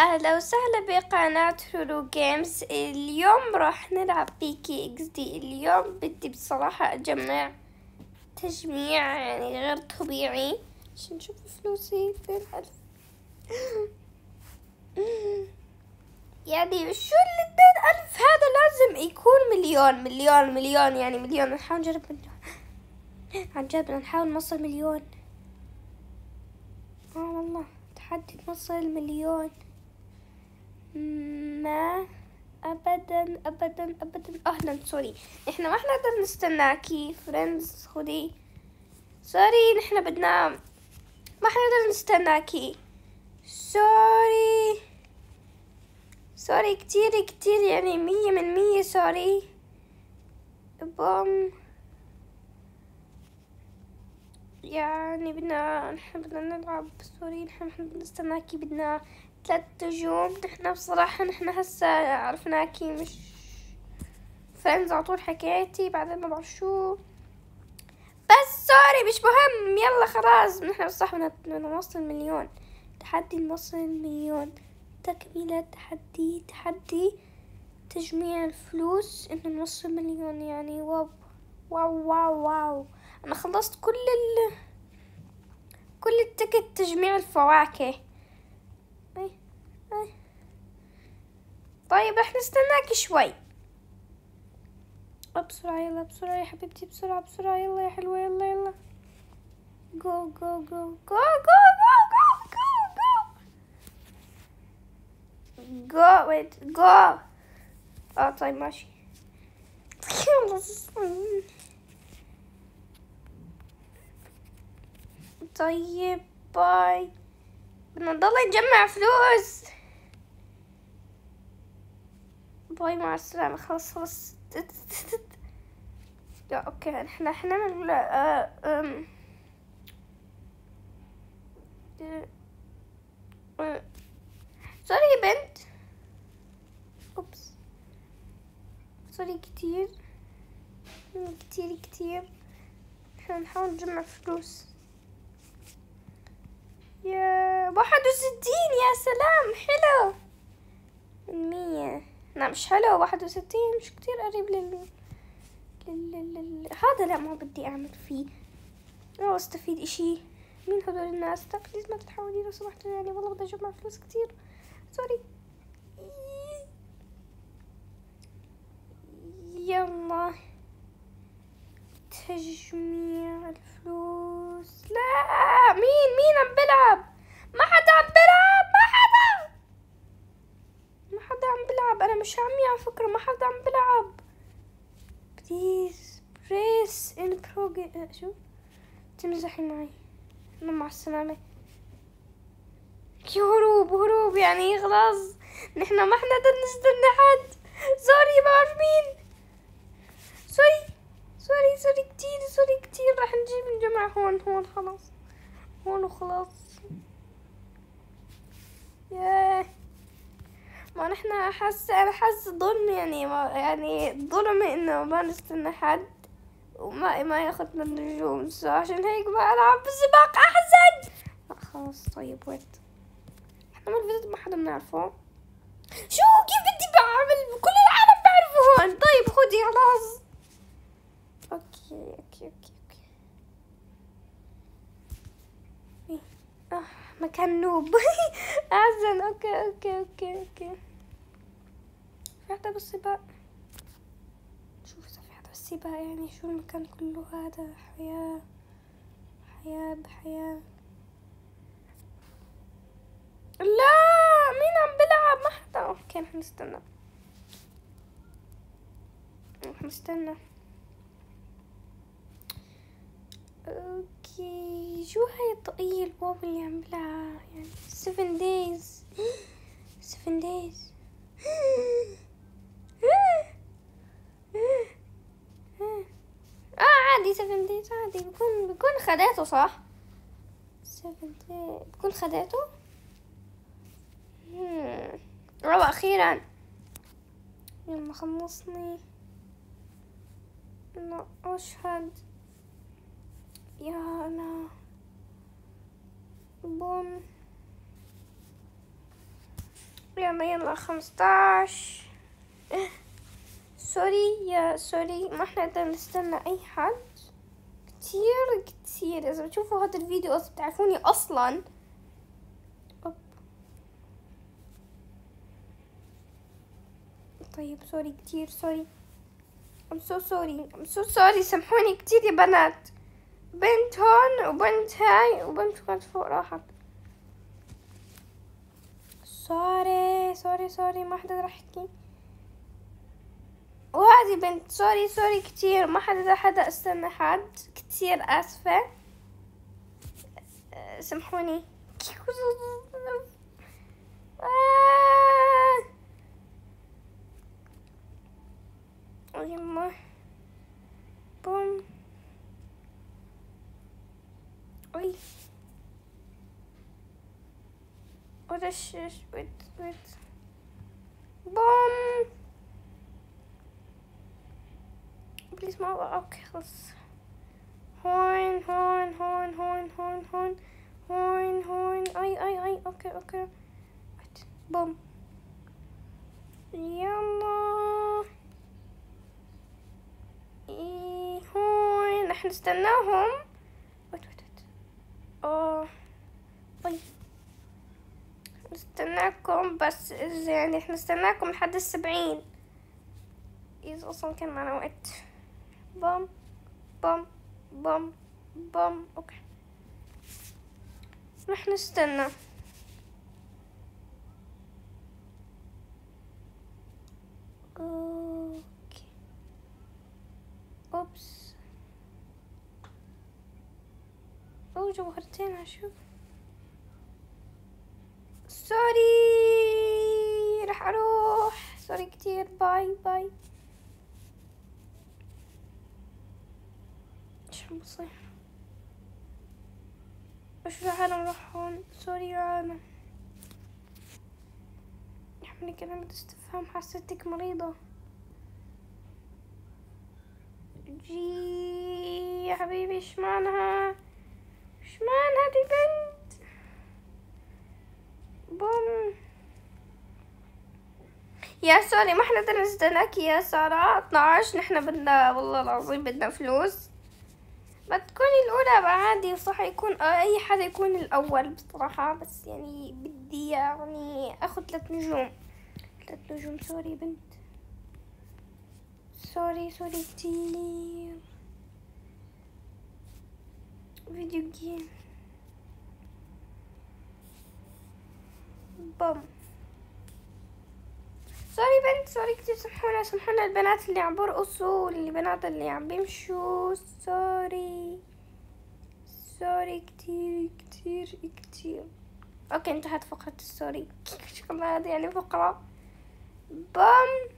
أهلا وسهلا بقناة هولو جيمز اليوم راح نلعب PK XD اليوم بدي بصراحة أجمع تجميع يعني غير طبيعي عشان نشوف فلوسي فين ألف يعني شو الاثنين ألف هذا لازم يكون مليون مليون مليون يعني مليون. نحاول نجرب مليون. عن جد نحاول نوصل مليون. آه والله تحدي نوصل المليون ما ابدا ابدا ابدا. أهلا sorry. إحنا ما حنقدر نستناكي friends خدي. sorry نحنا بدنا ما حنقدر نستناكي sorry. sorry كتير كتير يعني مية من مية sorry. boom. يعني بدنا نحن بدنا نلعب sorry نحن نحن نستناكي بدنا ثلاث نجوم نحن بصراحة نحن هسا عرفناكي مش friends على طول حكيتي بعدين ما بعرف شو. بس sorry مش مهم. يلا خلاص. نحن بصح بدنا نوصل مليون. تحدي نوصل المليون تكملة تحدي تحدي. تجميع الفلوس إنه نوصل مليون يعني. wow. wow wow wow. أنا خلصت كل ال كل ال ticket تجميع الفواكه. طيب رح نستناك شوي. بسرعة يلا بسرعة يا حبيبتي بسرعة بسرعة يلا يا حلوة يلا يلا. جو جو جو جو جو جو جو جو جو جو آه طيب ماشي. طيب bye. بدنا نضل نجمع فلوس. bye مع السلامة. خلاص خلاص. لا okay. إحنا آه أم. آه. sorry يا بنت. oops. sorry كتير. كتير كتير. إحنا نحاول نجمع فلوس يا واحد وستين يا سلام حلو. مية. لا مش حلو واحد وستين مش كتير قريب لل... لل... لل... هذا لا ما بدي أعمل فيه. أو أستفيد إشي. مين هدول الناس؟ طب please ما تتحولي لو سمحتوا يعني والله بدي أجمع فلوس كتير. sorry يلا. تجميع الفلوس. لا مين؟ مين عم بلعب ما حدا عم بلعب ما حدا ما حدا عم بلعب أنا مش عمي على فكرة ما حدا عم بلعب بليز بريس ان بروج شو؟ تمزحي معي. أنا مع السلامة. هروب هروب يعني خلاص. نحنا ما حنقدر نستنى حد سوري ما بعرف مين. سوري سوري سوري كتير سوري كتير. راح نجيب نجمع هون هون خلاص. هون وخلاص. ياه ما نحنا أحس أنا حس ظلم يعني ما يعني ظلم إنه ما نستنى حد وما ما ياخدنا النجوم. عشان هيك ما ألعب بالسباق أحسن لا خلاص طيب wait. إحنا ما الفيديو ما حدا بنعرفه. شو؟ كيف بدي بعمل؟ كل العالم بعرفه هون طيب خدي خلاص. okay okay okay آه مكان noob. أحسن. okay okay okay okay. في حدا بالسباق. شوف في حدا بالسباق يعني شو المكان كله هذا. حياة حياة بحياة. لا مين عم بلعب ما حدا. okay نحن نستنى. نحن نستنى. شو هاي الطقية البوب اللي عملها يعني سفن دايز سفن دايز آه عادي سفن دايز عادي. بكون بكون خدعته صح؟ سفن دايز بكون خدعته روى أخيرا. يلا خلصني. انه اشهد boom يلا يلا خمسطعش sorry يا sorry ما إحنا نقدر نستنى أي حد. كتير كتير. إذا بتشوفوا هذا الفيديو اذا بتعرفوني أصلا. طيب sorry كتير sorry. I'm so sorry I'm so sorry. سامحوني كتير يا بنات. بنت هون وبنت هاي وبنت كانت فوق راحت. sorry sorry sorry ما حدا راح يحكي. وهذه بنت sorry sorry كتير ما حدا حدا أستنى حد كتير آسفة. أه، سامحوني. آه. يما. بوم. What is this? Wait, wait. Boom. Please, mama. Okay, let's. Horn, horn, horn, horn, horn, horn, horn, horn. Ay, ay, ay. Okay, okay. Wait. Boom. يلا إيه هون رح نستناهم ويت ويت ويت اه طيب نستناكم بس يعني إحنا نستناكم لحد السبعين. إذا أصلا كان معنا وقت. bam bam bam bam okay. رح نستنى. okay. oops. أو جوهرتين أشوف sorry أروح sorry كتير. bye bye. إيش بصير؟ إيش راح هون. سوري يا عالم يحملي كلمة استفهام حسيتك مريضة. جي يا حبيبي إيش معناها إيش معناها دي بنت؟ بوم يا سوري ما إحنا نستناك يا سارة. 12 نحنا بدنا والله العظيم بدنا فلوس. ما تكوني الأولى عادي صح يكون آه، أي حدا يكون الأول بصراحة. بس يعني بدي يعني أخد ثلاث نجوم. ثلاث نجوم sorry بنت. sorry sorry كتير. video game. boom. sorry بنت sorry كتير سامحونا سامحونا البنات اللي عم برقصوا والبنات اللي عم بيمشوا. sorry sorry كتير كتير كتير. okay انتهت فقرة ال sorry. شكرا هذه يعني فقرة bam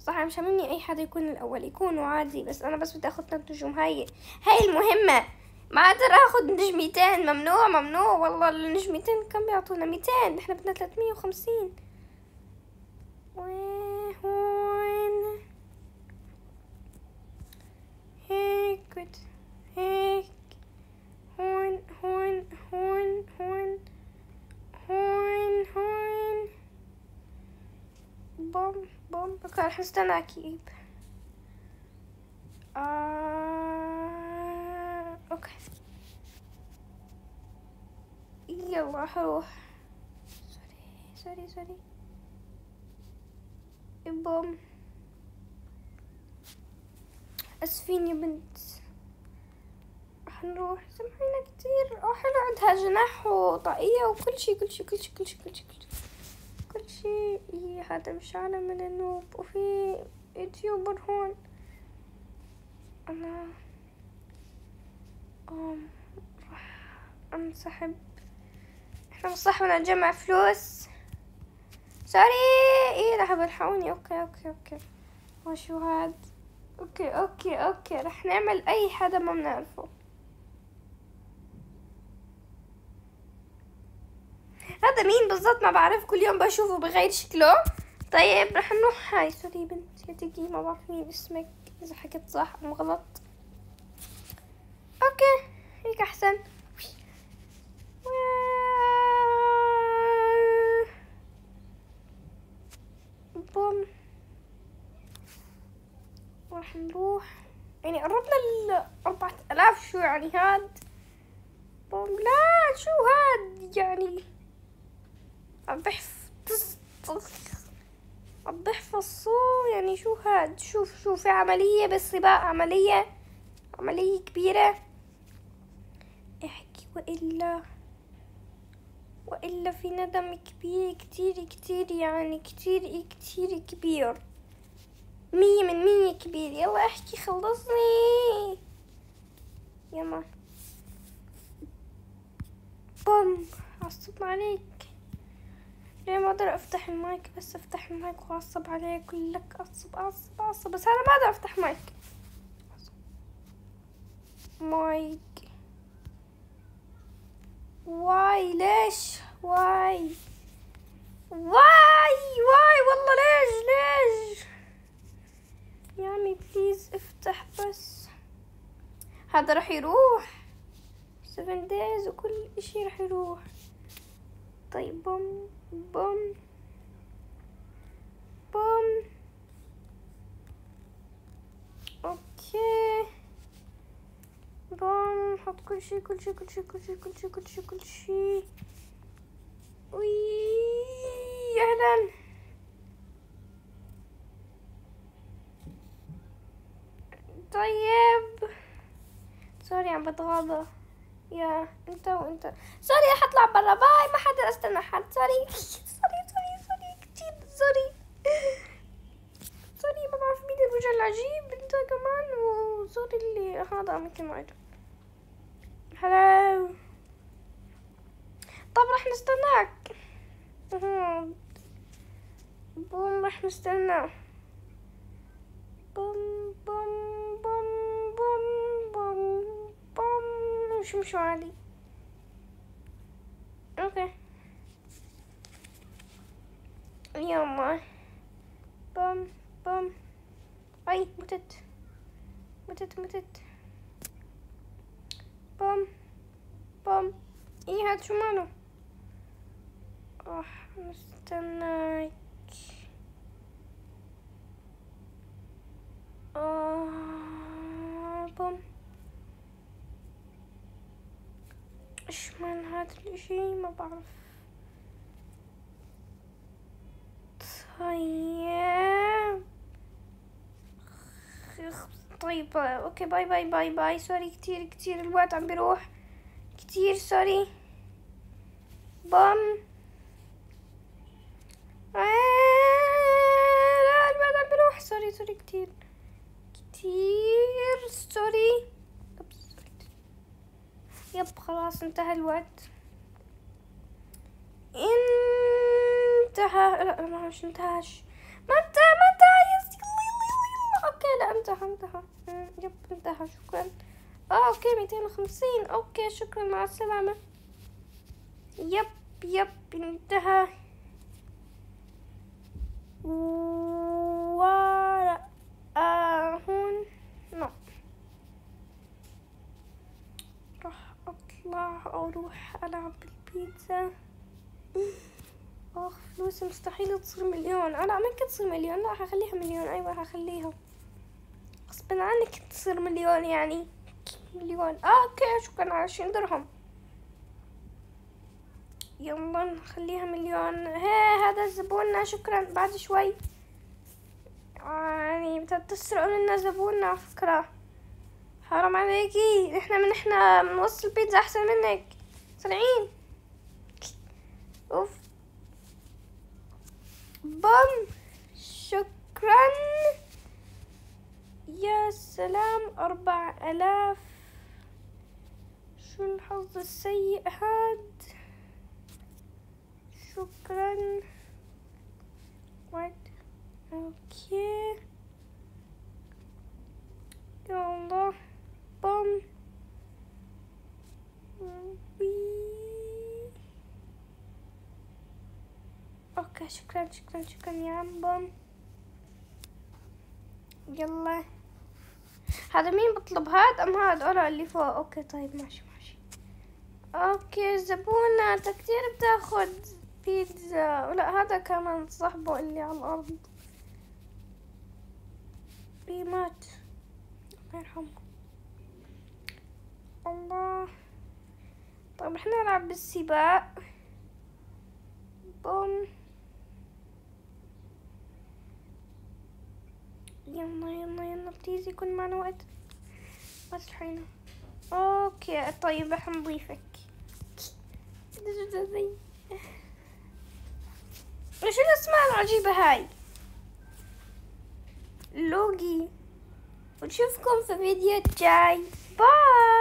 صح مش همني أي حدا يكون الأول يكونوا عادي بس أنا بس بدي أخذ نجوم. هاي هاي المهمة. ما أقدر أخذ نجمتين ممنوع ممنوع. والله النجمتين كم بيعطونا؟ ميتين. نحن بدنا ثلاثمية وخمسين وين هيك كنت هيك هون هون هون هون هون هون boom بكره رح نستنى أكيد. آه... okay. يلا حروح sorry sorry sorry. بوم أسفين يا بنت. رح نروح سامحينا كتير. آه حلو. عندها جناح وطاقية وكل كل شي كل شي كل شي كل شي كل شي. كل شي إيه هذا مش عالم من النوب وفي يوتيوبر هون. أنا أم راح أنسحب. إحنا صح بدنا نجمع فلوس. sorry! إيه راح بلحقوني okay okay okay. وشو هاد؟ okay okay okay. رح نعمل أي حدا ما بنعرفه. هذا مين بالظبط ما بعرف كل يوم بشوفه بغير شكله. طيب رح نروح. هاي sorry بنتي دقي ما بعرف مين اسمك. إذا حكيت صح أم غلط. أوكي هيك أحسن. بوم. راح نروح. يعني قربنا ال 4000 شو يعني هاد؟ بوم لا شو هاد؟ يعني الضحف. الضحف الصو يعني شو هاد؟ شوف شوف في عملية بالسباق عملية؟ عملية كبيرة. احكي وإلا وإلا في ندم كبير كتير كتير يعني كتير كتير كبير. مية من مية كبير. يلا احكي خلصني. يلا. بوم. عصب عليك. ليه ما أقدر أفتح المايك بس أفتح المايك وأعصب أقول لك أعصب أعصب أعصب بس أنا ما أقدر أفتح مايك. مايك. why ليش؟ why. why why والله ليش ليش؟ يا عمي please افتح بس. هذا راح يروح. 7 days وكل إشي راح يروح. طيب boom boom. boom. أوكي. بوم. حط كل شي كل شي كل شي كل شي كل شي كل شي كل شي. وي أهلا طيب سوري عم بتغاضى يا انت وانت. سوري حطلع برا. باي ما حدا استنى حد. سوري. سوري سوري سوري. كتير. سوري. سوري ما بعرف مين الوجه العجيب. انت كمان. وسوري اللي هذا اماكن معي. هلا. طب رح نستناك. بوم رح نستنى. بوم بوم. بوم مش مش عادي أوكي يلا بوم بوم اي متت متت متت بوم بوم إيه هاد شو ماله راح نستناك آه بوم إيش هاد الاشي ما بعرف. طيب. طيب okay bye bye bye bye. sorry كتير كتير الوقت عم بيروح. كتير sorry. bam آه لا الوقت عم بيروح. sorry sorry كتير. كتير sorry. yep خلاص انتهى الوقت. انتهى؟ لا ما مش انتهاش. ما انتهى ما انتهى يلا يلا okay لا انتهى انتهى. yep انتهى شكرا. آه okay ميتين وخمسين. okay شكرا مع السلامة. yep yep انتهى. ولا آه هون no راح أطلع أروح ألعب بالبيتزا اخ فلوسي مستحيل تصير مليون. أنا ممكن تصير مليون لا هخليها مليون. أيوه هخليها غصبا عنك تصير مليون يعني. مليون. آه okay شكرا على عشرين درهم. يلا نخليها مليون. هي هذا زبوننا. شكرا. بعد شوي. يعني بتسرقوا لنا زبوننا. على فكرة. حرام عليكي. نحنا من إحنا بنوصل بيتزا أحسن منك. سريعين اوف بام شكرا يا سلام أربع ألاف. شو الحظ السيء هاد؟ شكرا. واحد okay الله بوم okay شكرا شكرا شكرا يا عم بوم يلا. هذا مين بطلب هاد أم هاد؟ ولا اللي فوق. okay طيب ماشي ماشي. okay زبونة كتير بتاخد بيتزا. ولا هذا كمان صاحبه اللي على الأرض. بيمات الله يرحمه. الله. طيب إحنا نلعب بالسباق. بوم. يلا يلا يلا please يكون معنا وقت. بس الحين okay طيب راح نضيفك. إيش الأسماء العجيبة هاي؟ لوجي. ونشوفكم في فيديو جاي. bye